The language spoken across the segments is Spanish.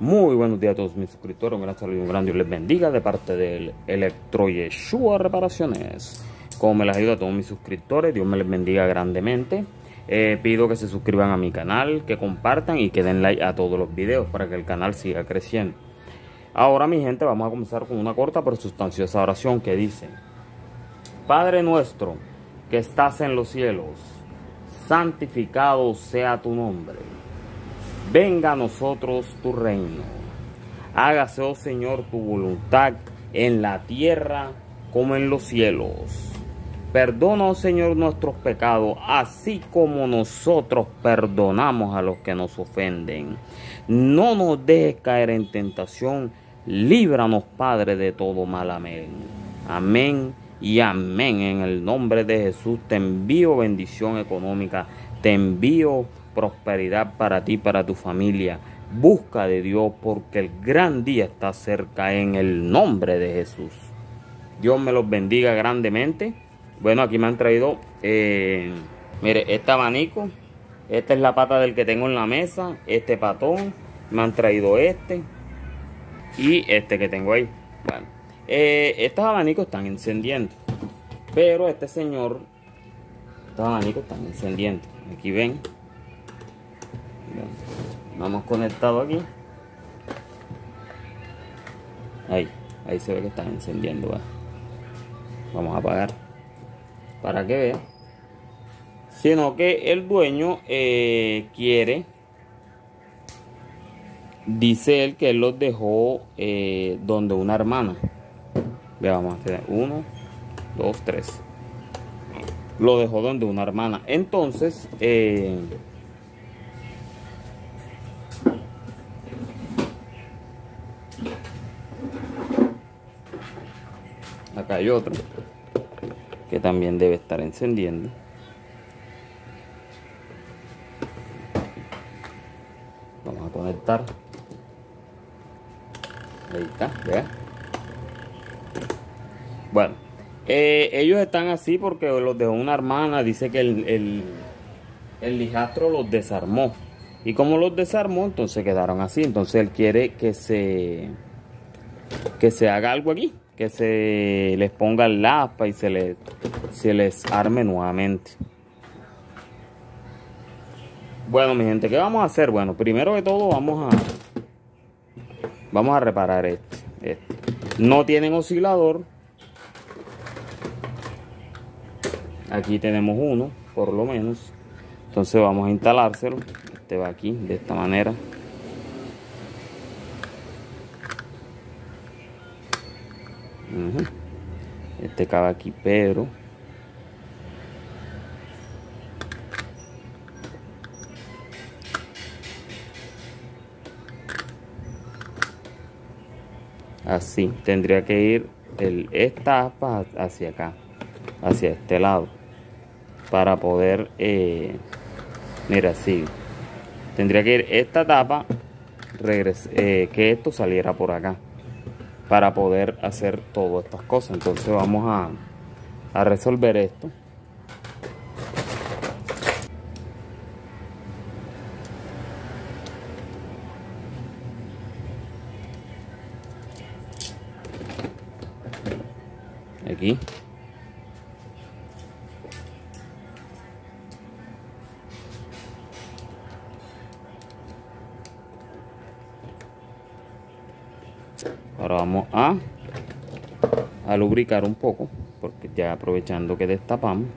Muy buenos días a todos mis suscriptores, un gran saludo y un gran Dios les bendiga de parte del Electro Yeshua Reparaciones. Como me las ayuda a todos mis suscriptores, Dios me les bendiga grandemente. Eh, pido que se suscriban a mi canal, que compartan y que den like a todos los videos para que el canal siga creciendo. Ahora mi gente vamos a comenzar con una corta pero sustanciosa oración que dice Padre nuestro que estás en los cielos, santificado sea tu nombre Venga a nosotros tu reino. Hágase, oh Señor, tu voluntad en la tierra como en los cielos. Perdona, oh Señor, nuestros pecados, así como nosotros perdonamos a los que nos ofenden. No nos dejes caer en tentación, líbranos, Padre, de todo mal. Amén. Amén y amén. En el nombre de Jesús te envío bendición económica, te envío prosperidad para ti, para tu familia. Busca de Dios porque el gran día está cerca en el nombre de Jesús. Dios me los bendiga grandemente. Bueno, aquí me han traído, eh, mire, este abanico. Esta es la pata del que tengo en la mesa. Este patón. Me han traído este. Y este que tengo ahí. Bueno, eh, estos abanicos están encendiendo. Pero este señor, estos abanicos están encendiendo. Aquí ven. Vamos conectado aquí. Ahí, ahí se ve que están encendiendo. Vamos a apagar para que vean. Sino que el dueño eh, quiere, dice él que él los dejó eh, donde una hermana. Veamos, vamos a hacer uno, dos, tres. Lo dejó donde una hermana. Entonces, eh, acá hay otro que también debe estar encendiendo. Vamos a conectar. Ahí está vea bueno eh, ellos están así porque los dejó una hermana dice que el, el, el lijastro los desarmó. Y como los desarmó entonces quedaron así. Entonces él quiere que se que se haga algo aquí que se les ponga el lapa y se les, se les arme nuevamente. Bueno, mi gente, ¿qué vamos a hacer? Bueno, primero de todo vamos a vamos a reparar este. este. No tienen oscilador. Aquí tenemos uno, por lo menos. Entonces vamos a instalárselo. Este va aquí, de esta manera. Este cabe aquí, pero así tendría que ir el, esta aspa hacia acá hacia este lado para poder eh, mira así tendría que ir esta tapa eh, que esto saliera por acá para poder hacer todas estas cosas. Entonces vamos a, resolver esto. Aquí. Ahora vamos a, a lubricar un poco, porque ya aprovechando que destapamos.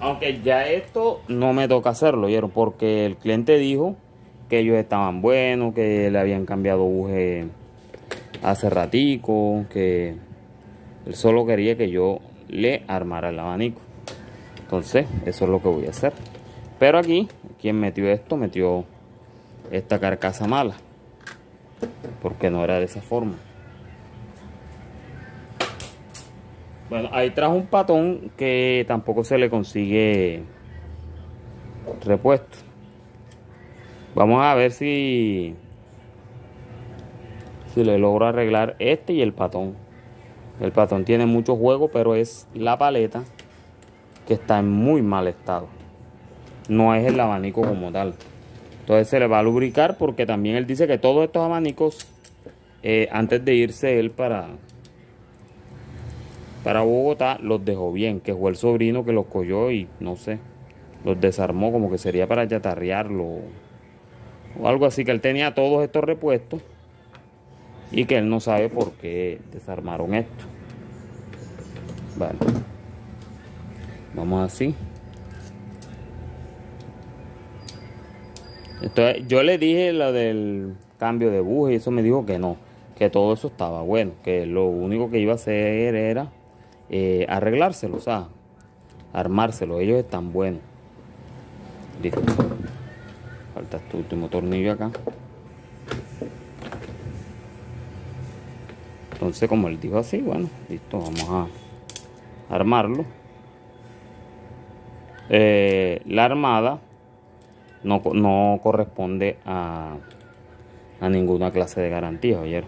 Aunque ya esto no me toca hacerlo, porque el cliente dijo que ellos estaban buenos, que le habían cambiado buje hace ratico, que él solo quería que yo le armara el abanico. Entonces, eso es lo que voy a hacer. Pero aquí, quien metió esto, metió esta carcasa mala porque no era de esa forma. Bueno ahí trajo un patón que tampoco se le consigue repuesto. Vamos a ver si si le logro arreglar este y el patón. El patón tiene mucho juego pero es la paleta que está en muy mal estado. No es el abanico como tal Entonces se le va a lubricar porque también él dice que todos estos abanicos, eh, antes de irse él para, para Bogotá, los dejó bien, que fue el sobrino que los cogió y no sé, los desarmó como que sería para yatarrearlo o algo así, que él tenía todos estos repuestos y que él no sabe por qué desarmaron esto. Vale. Vamos así. Entonces, yo le dije lo del cambio de buje y eso me dijo que no, que todo eso estaba bueno, que lo único que iba a hacer era eh, arreglárselo, o sea, armárselo. Ellos están buenos. Listo. Falta este último tornillo acá. Entonces, como él dijo así, bueno, listo, vamos a armarlo. Eh, la armada no, no corresponde a, a, ninguna clase de garantía, oye.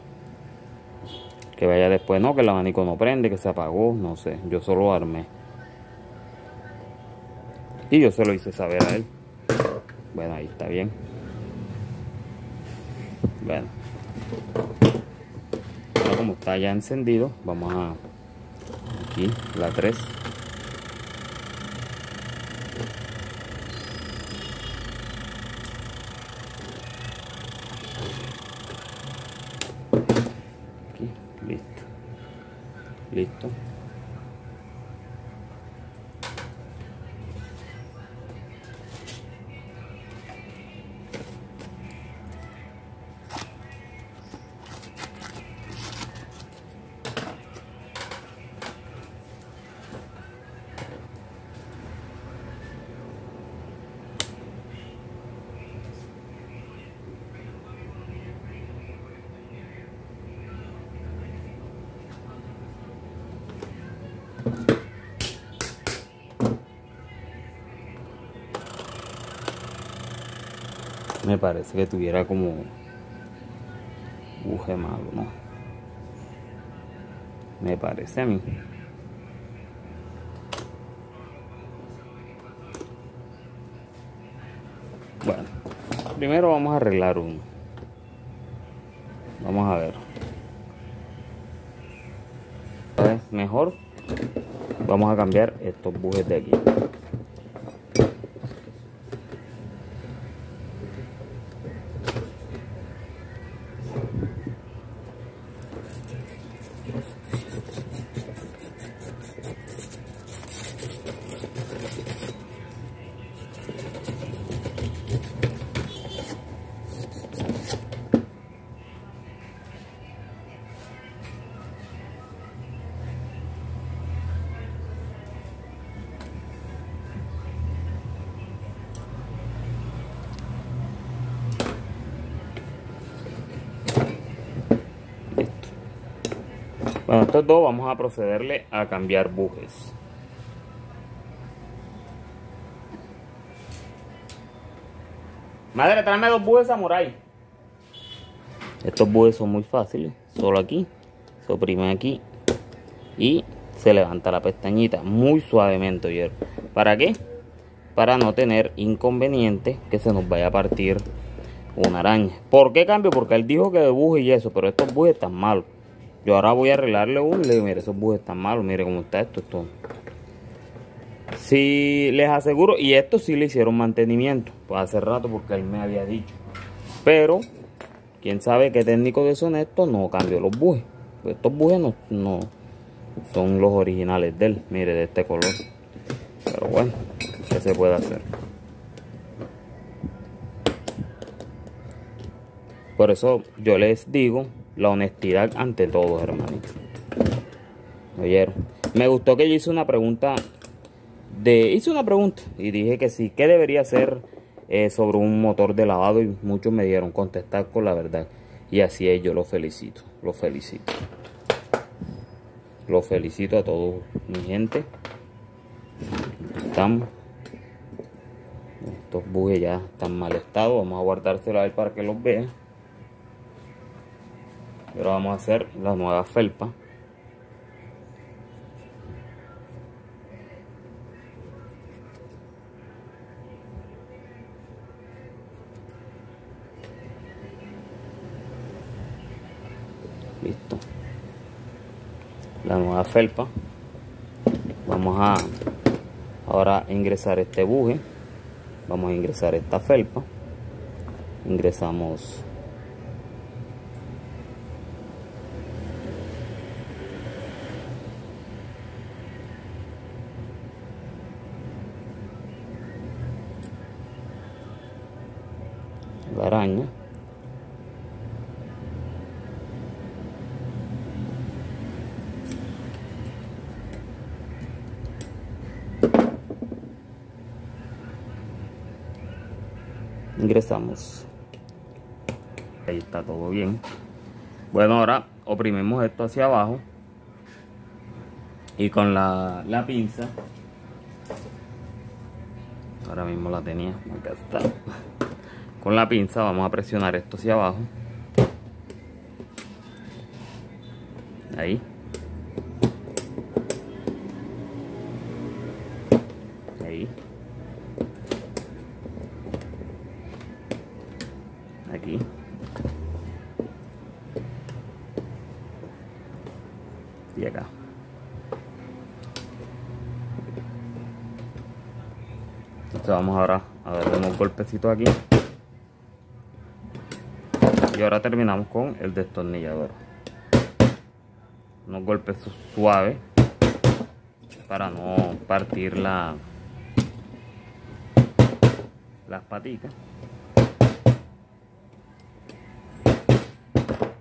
Que vaya después, no, que el abanico no prende, que se apagó, no sé, yo solo armé. Y yo se lo hice saber a él. Bueno, ahí está bien. Bueno. Como está ya encendido, vamos a aquí la 3. Me parece que tuviera como buje malo, ¿no? Me parece a mí. Bueno, primero vamos a arreglar uno. Vamos a ver. Mejor vamos a cambiar estos bujes de aquí. Bueno, estos dos vamos a procederle a cambiar bujes. Madre, tráeme dos bujes samurai. Estos bujes son muy fáciles. Solo aquí. Se oprime aquí. Y se levanta la pestañita muy suavemente, ¿oyeron? ¿Para qué? Para no tener inconveniente que se nos vaya a partir una araña. ¿Por qué cambio? Porque él dijo que de buje y eso, pero estos bujes están malos. Yo ahora voy a arreglarle uno y le digo, mire, esos bujes están malos, mire cómo está esto, esto. Si les aseguro, y esto sí le hicieron mantenimiento, pues hace rato porque él me había dicho. Pero, quién sabe qué técnico de esto no cambió los bujes. Pues estos bujes no, no son los originales de él, mire, de este color. Pero bueno, ¿qué se puede hacer? Por eso yo les digo la honestidad ante todo, hermanitos. ¿Oyeron? Me gustó que yo hice una pregunta de... Hice una pregunta y dije que sí. ¿Qué debería hacer eh, sobre un motor de lavado? Y muchos me dieron contestar con la verdad. Y así es, yo lo felicito. Lo felicito. Lo felicito a todos mi gente. Estamos. Estos bujes ya están mal estado. Vamos a guardárselo a para que los vea y ahora vamos a hacer la nueva felpa. Listo. La nueva felpa. Vamos a ahora ingresar este buje. Vamos a ingresar esta felpa. Ingresamos ingresamos ahí está todo bien. Bueno ahora oprimimos esto hacia abajo. Y con la, la pinza. Ahora mismo la tenía. Acá está. Con la pinza vamos a presionar esto hacia abajo. Ahí aquí y acá entonces vamos ahora a darle unos golpecitos aquí. Y ahora terminamos con el destornillador. Unos golpes suaves para no partir la las patitas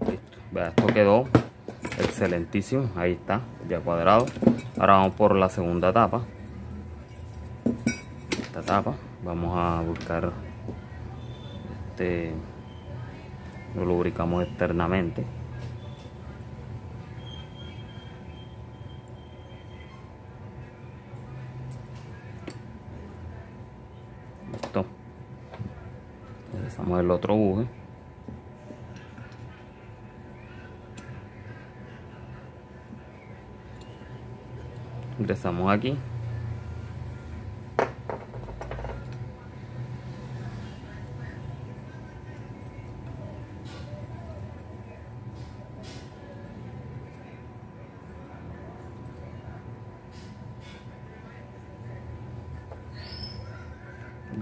Listo. esto quedó excelentísimo. Ahí está ya cuadrado. Ahora vamos por la segunda tapa esta vamos a buscar este lo lubricamos externamente. Listo. Ingresamos el otro buje. Ingresamos aquí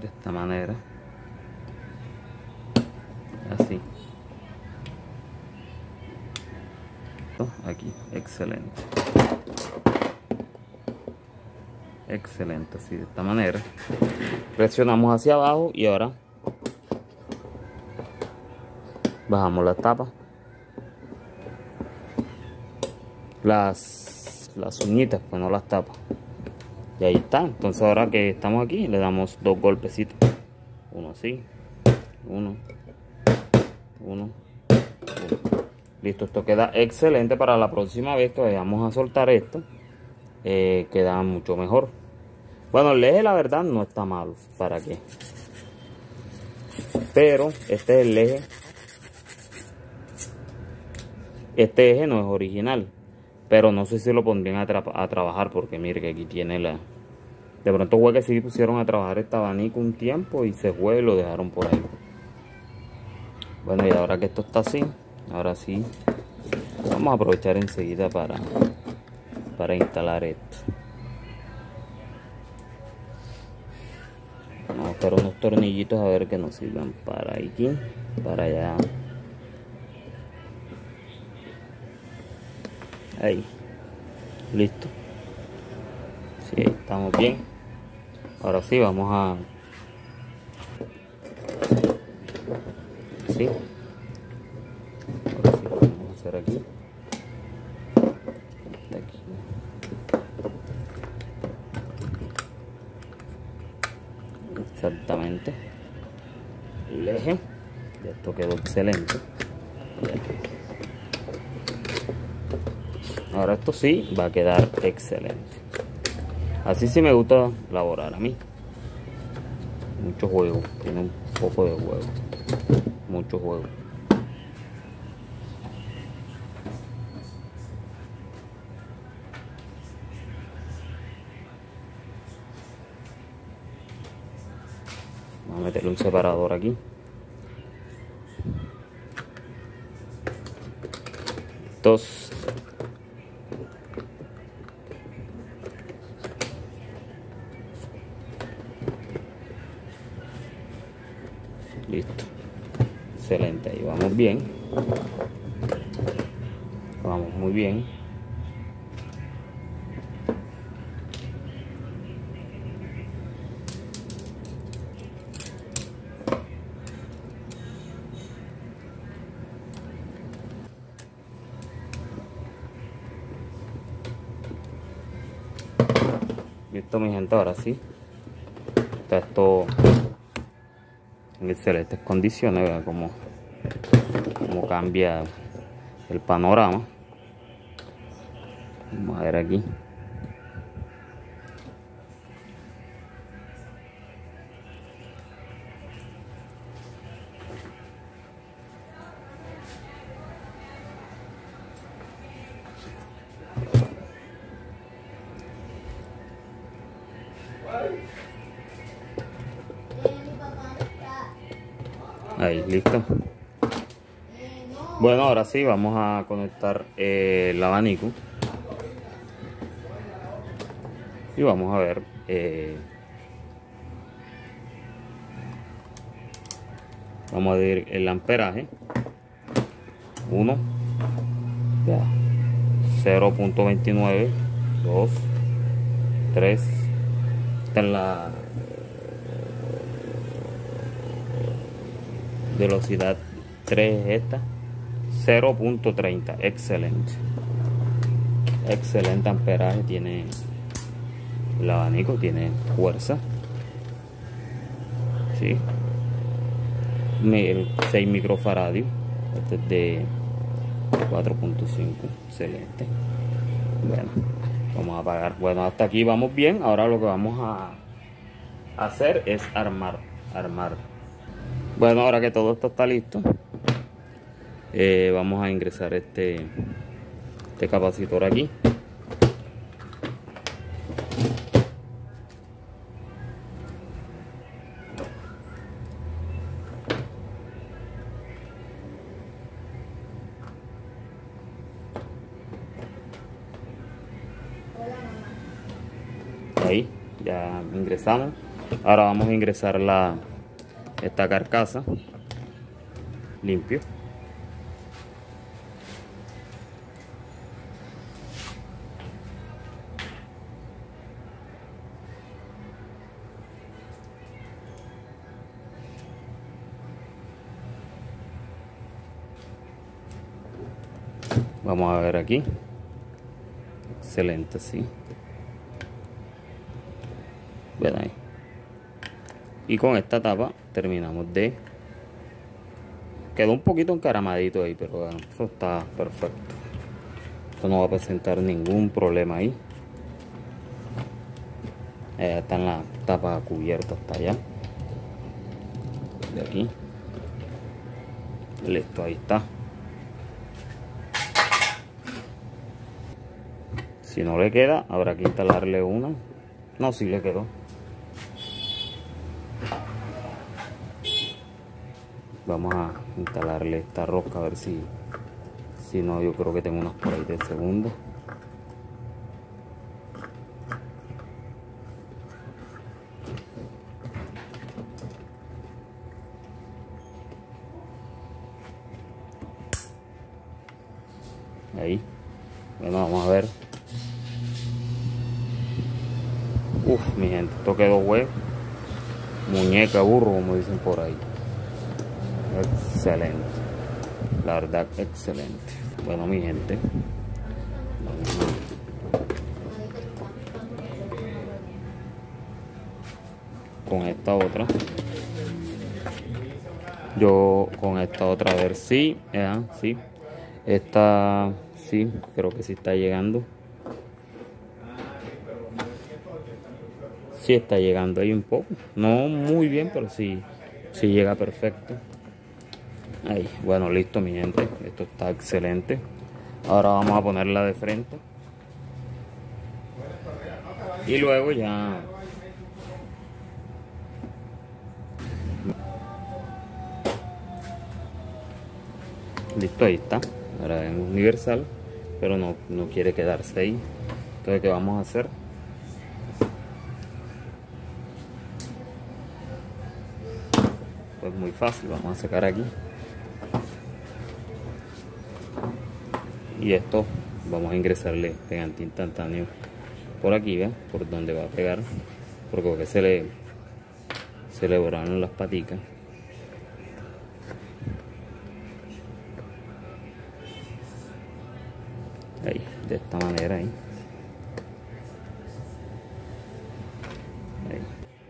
de esta manera así aquí excelente. Excelente así de esta manera. Presionamos hacia abajo y ahora bajamos las tapas las las uñitas pues no las tapas. Y ahí está. Entonces ahora que estamos aquí le damos dos golpecitos. Uno así uno, uno. Listo esto queda excelente para la próxima vez que vayamos a soltar esto eh, queda mucho mejor. Bueno el eje la verdad no está malo para qué pero este es el eje. Este eje no es original pero no sé si lo pondrían a, tra a, trabajar porque mire que aquí tiene la de pronto fue que sí pusieron a trabajar este abanico un tiempo y se fue y lo dejaron por ahí. Bueno y ahora que esto está así ahora sí vamos a aprovechar enseguida para para instalar esto. Vamos a buscar unos tornillitos a ver que nos sirvan para aquí para allá. Ahí. Listo. Sí, estamos bien. Ahora sí vamos a sí aquí. Aquí. Exactamente. El eje. Esto quedó excelente. Ahora esto sí va a quedar excelente. Así sí me gusta laborar a mí. Mucho juego. Tiene un poco de juego. Mucho juego vamos a meterle un separador aquí. Listos listo. Excelente ahí vamos bien vamos muy bien Listo mi gente, ahora sí. Está esto en excelentes condiciones, vean cómo, cómo cambia el panorama. Vamos a ver aquí. Ahí, listo. Bueno, ahora sí, vamos a conectar eh, el abanico. Y vamos a ver. Eh, vamos a ver el amperaje. 1. 0.29. 2. 3. Esta es la velocidad 3 esta 0.30 excelente. Excelente amperaje tiene el abanico tiene fuerza. ¿sí? 6 microfaradios este es de 4.5 excelente. Bueno vamos a apagar. Bueno hasta aquí vamos bien. Ahora lo que vamos a hacer es armar armar bueno, ahora que todo esto está listo, eh, vamos a ingresar este, este capacitor aquí. Ahí, ya ingresamos. Ahora vamos a ingresar la, esta carcasa limpio. Vamos a ver aquí. Excelente sí. Ven ahí. Y con esta tapa terminamos de quedó un poquito encaramadito ahí pero bueno eso está perfecto. Esto no va a presentar ningún problema ahí. Eh, está en la tapa cubierta hasta allá. De aquí. Listo ahí está. Si no le queda habrá que instalarle una. No si le quedó vamos a instalarle esta rosca a ver si si no yo creo que tengo unas por ahí de segundo. Ahí. Bueno vamos a ver. Uf, mi gente, esto quedó web muñeca burro como dicen por ahí excelente. La verdad excelente. Bueno mi gente. Con esta otra. Yo con esta otra a ver si ¿eh? sí. Esta sí creo que sí está llegando. Sí está llegando ahí un poco. No muy bien pero sí sí llega perfecto Ahí, bueno, listo mi gente. Esto está excelente. Ahora vamos a ponerla de frente. Y luego ya... Listo, ahí está. ahora en universal pero no, no quiere quedarse ahí entonces qué vamos a hacer pues muy fácil vamos a sacar aquí y esto vamos a ingresarle pegante instantáneo por aquí ¿ves? por donde va a pegar. Porque se le se le borraron las paticas. Ahí de esta manera ahí, ahí.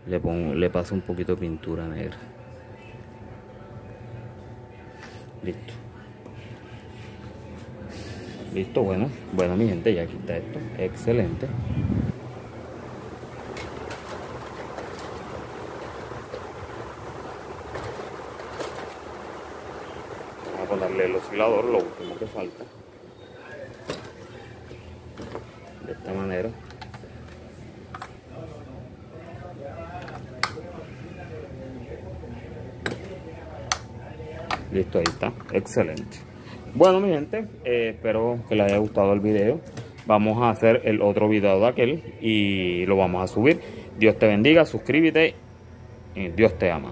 le pongo le paso un poquito de pintura negra. Listo listo bueno bueno mi gente ya quita esto. Excelente. Vamos a ponerle el oscilador lo último que falta. De esta manera. Listo ahí está. Excelente bueno mi gente eh, espero que les haya gustado el video. Vamos a hacer el otro video de aquel y lo vamos a subir. Dios te bendiga suscríbete Dios te ama